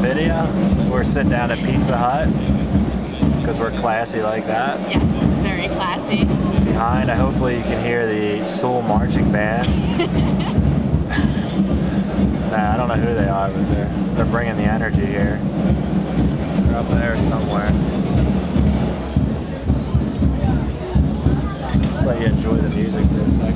video. We're sitting down at Pizza Hut because we're classy like that. Yes, very classy. Behind, I hopefully you can hear the Soul Marching Band. nah, I don't know who they are, but they're they're bringing the energy here. They're up there somewhere. Just let you enjoy the music for.